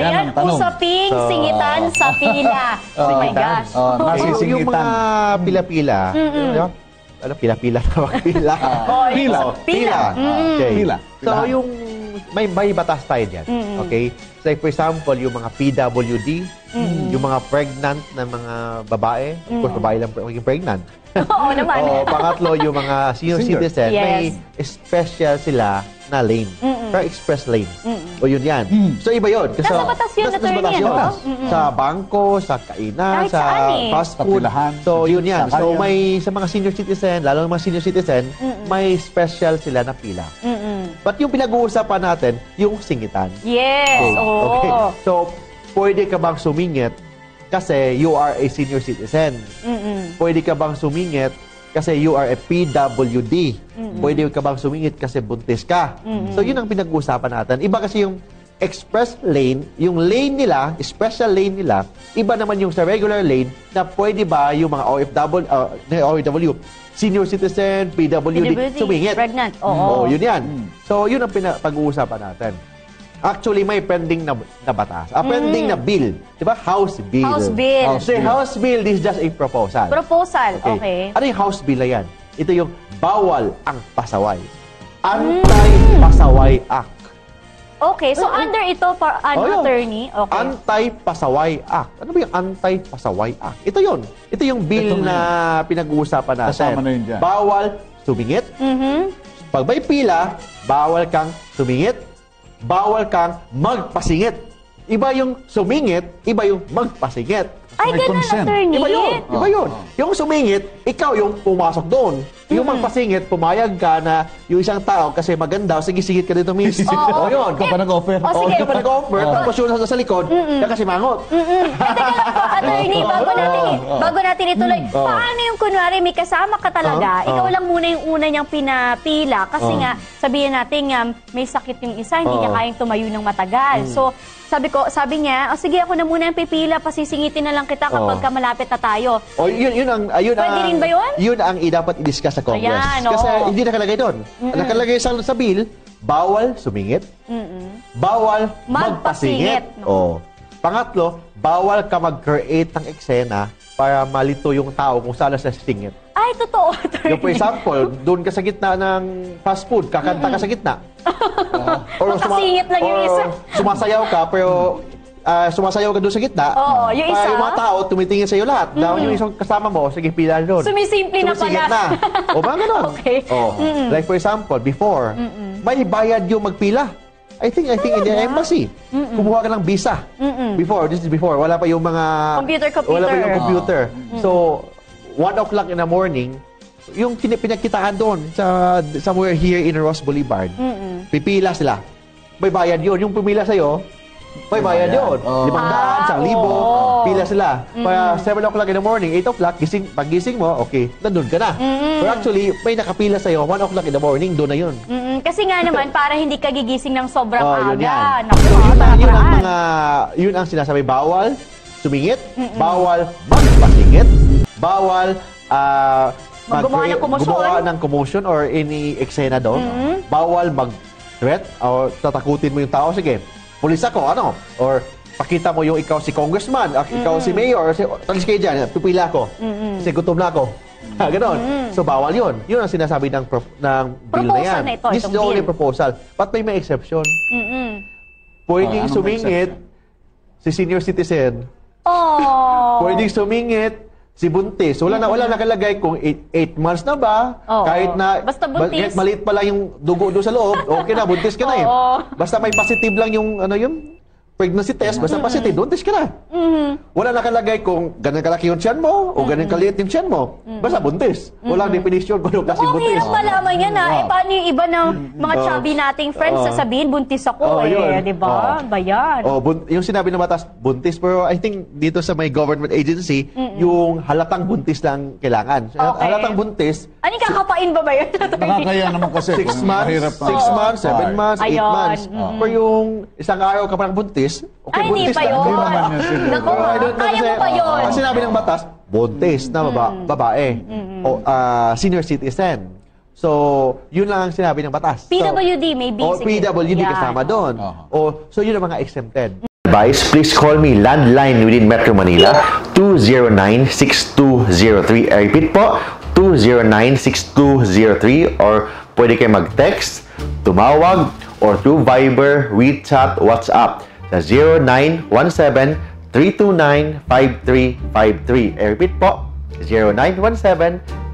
Ayan ang tanong. usaping So- singitan sa pila. Oh my gosh. Oh, So, nasisingitan. yung mga pila-pila, ano, ano pila-pila tawag pila? Oh, Pila. Pila. Pila. Mm. Okay. Pila. So, yung may may batas tayo dyan. Okay? So, for example, yung mga PWD, yung mga pregnant na mga babae, of course, babae lang maging pregnant. Oo naman. o, pangatlo, yung mga senior Senior. citizen, Yes. may special sila na lane. Pero express lane. O yun yan. So, iba yun. Kasi, Nasa batas yun, nasa- nasa attorney, batas ano? yun. Mm-mm. Sa bangko, sa kainan, Kahit sa saan eh. fast Sa food. pilahan, So, sa yun yan. So, may sa mga senior citizen, lalo ng mga senior citizen, may special sila na pila. Mm-mm. But yung pinag-uusapan natin, yung singitan. Yes. Oo. Okay. So, pwede ka bang sumingit kasi you are a senior citizen? Mm-mm. Pwede ka bang sumingit kasi you are a PWD? Pwede ka bang sumingit kasi buntis ka? So, yun ang pinag-uusapan natin. Iba kasi yung express lane, yung lane nila, special lane nila, iba naman yung sa regular lane na pwede ba yung mga OFW, uh, OFW senior citizen, PWD, PWD, sumingit. pregnant. Oo. Oo, yun yan. So, yun ang pina- pag-uusapan natin. Actually, may pending na, na batas. A pending na bill. Di ba? House bill. Mm. House bill. House bill. House bill, this is just a proposal. Proposal. Okay. Ano yung House bill na yan? Ito yung bawal ang pasaway. Anti-pasaway Act. Okay. So, under ito, for an Oh, yun. attorney. Okay. Anti-pasaway Act. Ano ba yung Anti-pasaway Act? Ito yun. Ito yung bill Ito na pinag-uusapan natin. Kasama na yun dyan. Bawal sumingit, Mhm. Pag may pila, bawal kang sumingit, bawal kang magpasingit. Iba yung sumingit, iba yung magpasingit. Ay, May ganun, consent. attorney. Iba yun. Iba Oh, yun. Yung sumingit, ikaw yung pumasok doon. Yung magpasingit, pumayag ka na yung isang tao kasi maganda, sige, sigit ka dito, miss. Oo. O yun. Ikaw pa nag-offer. Oh, O, sige. ikaw pa nag-offer, Oo. tapos yun sa, sa likod, mm kasi mangot. Mm-mm. Eh, teka lang po, attorney, bago natin, bago natin ituloy, Oo. paano yung kunwari may kasama ka talaga, ikaw lang muna yung una niyang pinapila kasi nga, sabihin natin um, may sakit yung isa, hindi niya kayang tumayo ng matagal. So, sabi ko, sabi niya, oh, sige ako na muna yung pipila, pasisingitin na lang kita kapag ka malapit na tayo. O yun, yun ang... Ayun Pwede ang, rin ba yun? Yun ang dapat i-discuss sa Congress. Ayan, Kasi oo. hindi nakalagay doon. Nakalagay sa, sa bill, bawal sumingit, Mm-mm. bawal Magpasingit. magpasingit. Oh. Pangatlo, bawal ka mag-create ng eksena para malito yung tao kung saan sa singit. Ay, totoo, attorney. Yung for example, doon ka sa gitna ng fast food, kakanta ka sa gitna. Makasingit lang yung or isa. sumasayaw ka, pero ah, sumasayaw ka doon sa gitna. Oo, yung para isa. yung mga tao, tumitingin sa'yo lahat. Dahil yung isang kasama mo, sige, pila doon. Sumisimple na pala. na. O, mga ganon. Okay. Oh. Like for example, before, may bayad yung magpila. I think, I think in the embassy, kumuha ka ng visa. Before, this is before, wala pa yung mga... Computer, computer. Wala pa yung computer. So, one o'clock in the morning, yung pinagkitaan doon sa somewhere here in Ross Boulevard, pipila sila. May bayad yun. Yung pumila sa'yo, may bayad yun. Oh. Limang daan, Ah, isang libo, oo. pila sila. Para 7 o'clock in the morning, 8 o'clock, gising, pag gising mo, okay, nandun ka na. Pero actually, may nakapila sa'yo, 1 o'clock in the morning, doon na yun. Mm-mm. Kasi nga naman, para hindi ka gigising ng sobrang Oh, aga. yun yan. Naku, So, yun, ang, yun ang paraan. mga, yun ang sinasabi, bawal sumingit, bawal magpasingit, bawal ah, Mag- gumawa ng komosyon. gumawa ng commotion or any eksena doon. Bawal mag-threat or tatakutin mo yung tao. Sige, pulis ako, ano? Or pakita mo yung ikaw si congressman, ak- ikaw si mayor, or si, talis kayo dyan, pipila ako. Kasi gutom na ako. Ah, Ganon. So, bawal yun. Yun ang sinasabi ng, pro- ng bill na Proposal yan. na ito, This is the only bill. proposal. But may may exception. Mm-mm. Pwedeng Oh, anong sumingit si senior citizen. Oh. Pwedeng sumingit si buntis. Wala na wala nakalagay kung 8 months na ba, Oo. kahit na Basta buntis. kahit maliit pa lang yung dugo doon sa loob, okay na buntis ka na eh. Oo. Basta may positive lang yung ano yung pregnancy test, basta positive, buntis ka na. Mhm. Wala nakalagay kung ganun kalaki yung tiyan mo o ganun kaliit yung tiyan mo. Basta buntis. Walang definition kung anong klaseng Mukhang buntis. hirap malaman yan ha. Eh, paano yung iba ng mga Oo. chubby nating friends Oo. sasabihin, buntis ako Oo, eh. yun. Di ba? Oo. Bayan. Oh, bun- yung sinabi ng batas, buntis. Pero I think dito sa may government agency, yung halatang buntis lang kailangan. Okay. Halatang buntis, Ano yung kakapain ba ba yun? Nakakaya naman kasi. six kung months, mahirap na- six Oo. months, seven Oo. months, eight Ayun. months. Mm. Pero yung isang araw ka parang buntis, okay, Ay, hindi buntis pa yun. Hindi naman yun siguro. Naku, Pero I don't know kaya mo kasi, pa yun. Ang sinabi ng batas, buntis na baba, babae. O ah, senior citizen. So, yun lang ang sinabi ng batas. So, PWD, may o basic. PWD Yan. kasama doon. O, so yun ang mga exempted. Advice, please call me landline within Metro Manila 209-6203. I repeat po, 209-6203 or pwede kayo mag-text, tumawag, or through Viber, WeChat, WhatsApp sa 0917-329-5353. I repeat po,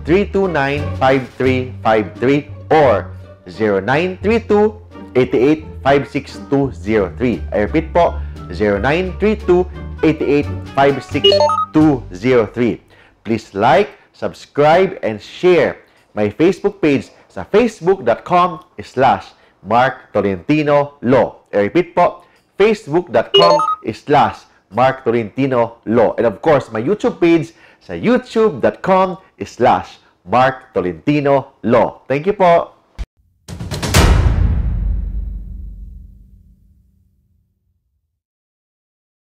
0917-329-5353 or 0932-8856-203. I repeat po, 0932-8856-203. Please like, subscribe, and share my Facebook page sa facebook.com slash Mark Tolentino Law. I repeat po, facebook.com slash Mark Tolentino Law. And of course, my YouTube page sa youtube.com slash Mark Tolentino Law. Thank you po.